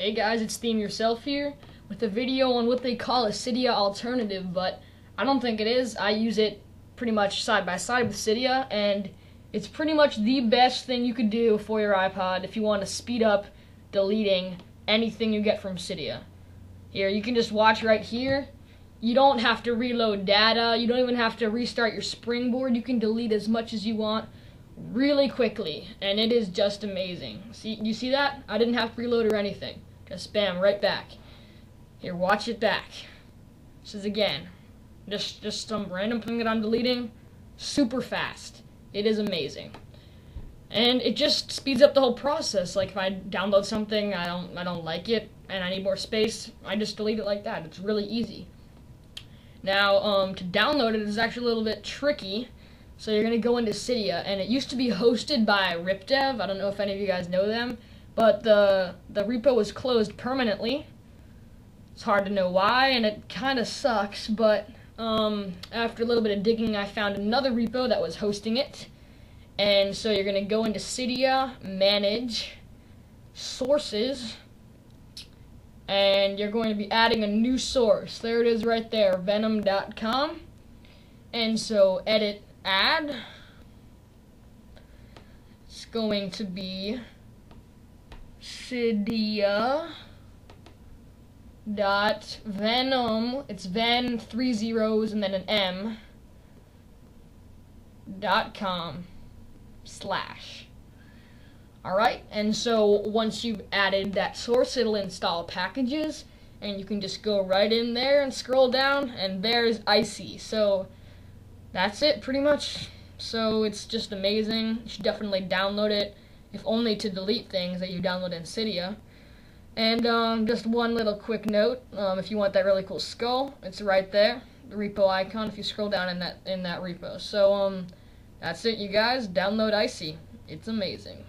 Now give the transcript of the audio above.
Hey guys, it's ThemeUrself here with a video on what they call a Cydia alternative, but I don't think it is. I use it pretty much side by side with Cydia, and it's pretty much the best thing you could do for your iPod if you want to speed up deleting anything you get from Cydia. Here, you can just watch right here. You don't have to reload data. You don't even have to restart your springboard. You can delete as much as you want really quickly, and it is just amazing. See, you see that? I didn't have to reload or anything. Just spam right back. Here, watch it back. This is again, just just some random thing that I'm deleting, super fast. It is amazing, and it just speeds up the whole process. Like if I download something, I don't I don't like it, and I need more space, I just delete it like that. It's really easy. Now, um, to download it is actually a little bit tricky. So you're gonna go into Cydia, and it used to be hosted by RipDev. I don't know if any of you guys know them but the the repo was closed permanently. It's hard to know why, and it kind of sucks. But um, after a little bit of digging, I found another repo that was hosting it. And so you're gonna go into Cydia, Manage, Sources, and you're going to be adding a new source. There it is, right there, Venom.com. And so edit, add. It's going to be Cydia dot venom it's ven three zeros and then an m dot com slash. Alright and so once you've added that source it'll install packages and you can just go right in there and scroll down and there's icy. So that's it pretty much. So it's just amazing. You should definitely download it if only to delete things that you download in Cydia. And um, just one little quick note, um, if you want that really cool skull, it's right there, the repo icon, if you scroll down in that in that repo. So um, that's it, you guys. Download Icy. It's amazing.